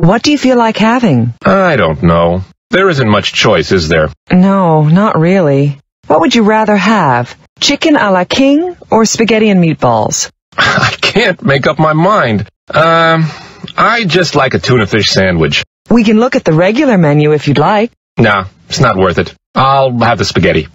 What do you feel like having? I don't know. There isn't much choice, is there? No, not really. What would you rather have? Chicken a la king or spaghetti and meatballs? I can't make up my mind. Um, I just like a tuna fish sandwich. We can look at the regular menu if you'd like. Nah, it's not worth it. I'll have the spaghetti.